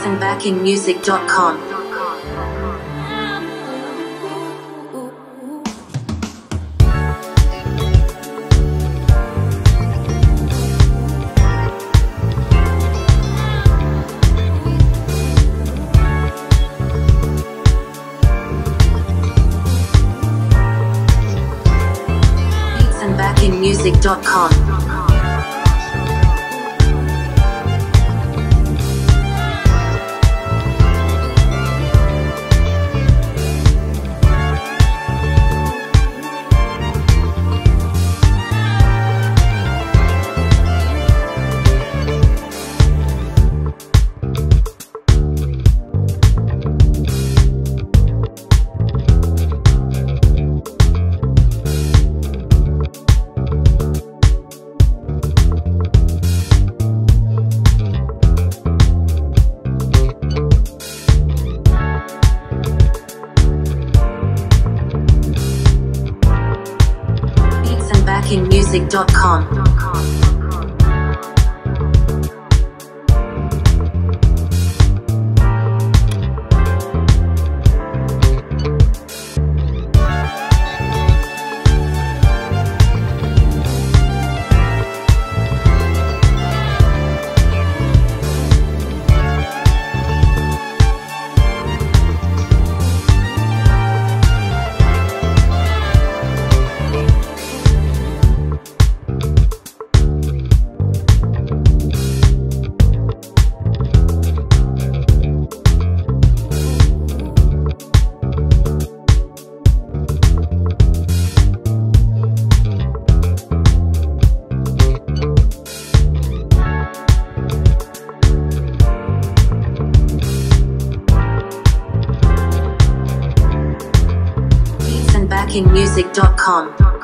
BeatsandBackingMusic.com. BeatsandBackingMusic.com. BeatsandBackingMusic.com. BeatsandBackingMusic.com.